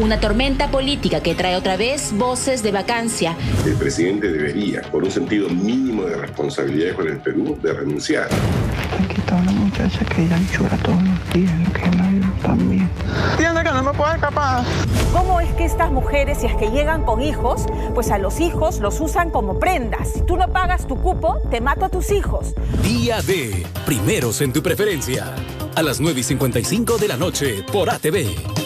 Una tormenta política que trae otra vez voces de vacancia. El presidente debería, por un sentido mínimo de responsabilidad con el Perú, de renunciar. Aquí está una muchacha que ella llora todos los días, lo que me también. Tiene que no me puedo escapar. ¿Cómo es que estas mujeres, si es que llegan con hijos, pues a los hijos los usan como prendas? Si tú no pagas tu cupo, te mato a tus hijos. Día de Primeros en tu preferencia. A las 9 y 55 de la noche por ATV.